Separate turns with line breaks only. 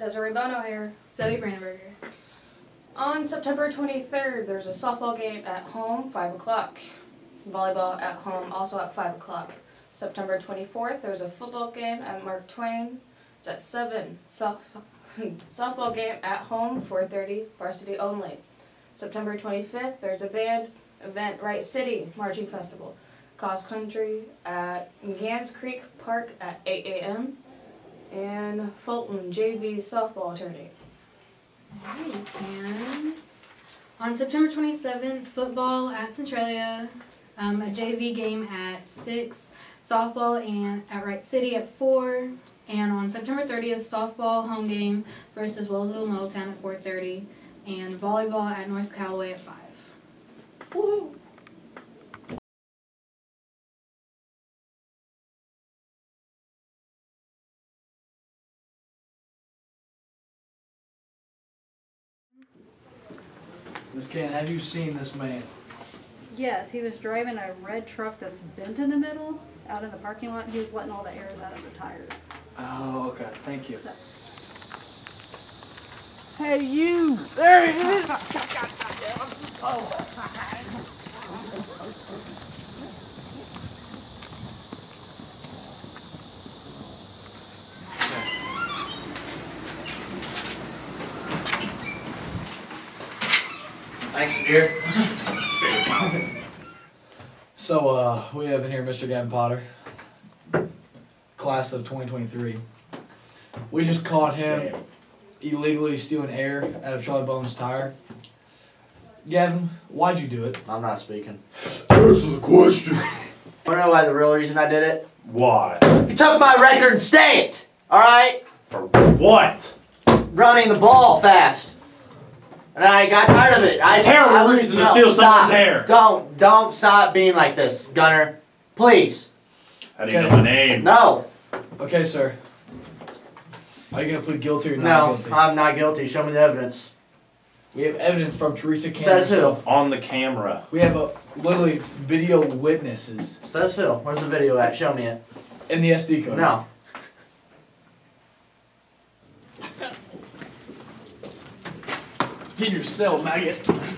Desiree Bono here.
Zoe Brandenberger.
On September 23rd, there's a softball game at home, 5 o'clock. Volleyball at home, also at 5 o'clock. September 24th, there's a football game at Mark Twain. It's at 7. Soft, softball game at home, 4.30, varsity only. September 25th, there's a band event, Wright City Marching Festival. Cross country at Gans Creek Park at 8 a.m. And Fulton JV softball tournament.
Alright, and on September 27th, football at Centralia, um, a JV game at 6, softball and at Wright City at 4, and on September 30th, softball home game versus Wellsville Middletown at 4.30, and volleyball at North Callaway at 5.
Woohoo!
Miss Can, have you seen this man?
Yes, he was driving a red truck that's bent in the middle out in the parking lot. He was letting all the air out of the tires.
Oh, okay. Thank you.
So,
Hey, you! There he is!
Thanks, dear.
So, uh, we have in here Mr. Gavin Potter, class of 2023. We just caught him illegally stealing air out of Charlie Bones' tire. Gavin, why'd you do it?
I'm not speaking.
Answer the question.
I don't know why the real reason I did it?
Why?
He took my record and stamped! Alright?
For what?
Running the ball fast. And I got tired of it. I,
Terrible
I was,
reason to steal
stop.
someone's hair.
Don't, don't stop being like this, Gunner. Please.
How do you know my name?
No.
Okay, sir. Are you gonna plead guilty or not
No,
guilty?
I'm not guilty. Show me the evidence.
we have evidence from Teresa Can
Says who?
herself.
On the camera.
We have uh, literally video witnesses
Says Phil. Where's the video at? Show me it.
in the SD card.
No.
In your cell, maggot.